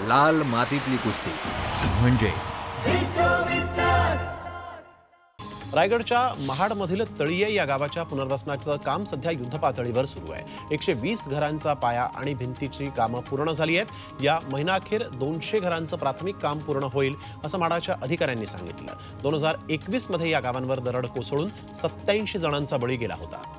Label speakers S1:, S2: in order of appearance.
S1: लाल मातीतली कुस्ती. म्हणजे?
S2: रायगडच्या महाडमधील तळीये या गावाच्या पुनर्वसनाचं काम सध्या युद्धपातळीवर सुरू आहे. एकशे वीस घरांचा पाया आणि भिंतीची कामं पूर्ण झाली आहेत. या महिनाअखेर दोनशे घरांचं प्राथमिक काम पूर्ण होईल असं माडाच्या अधिकाऱ्यांनी सांगितलं. दोन हजार एकवीसमध्ये या गावांवर दरड कोसळून सत्याऐंशी जणांचा बळी गेला होता.